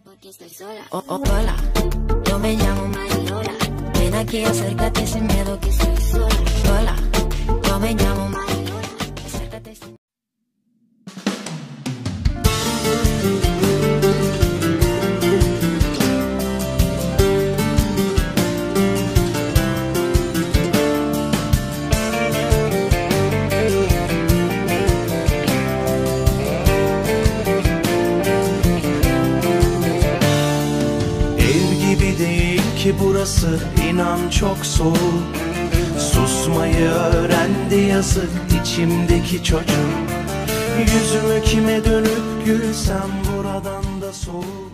porque estoy sola. Oh, oh, hola, yo me llamo Marilola. Ven aquí, acércate sin miedo gibi değil ki burası. İnan çok soğuk. Susmayı öğrendi yazık içimdeki çocuk. Yüzümü kime dönüp gülsem buradan da soğuk.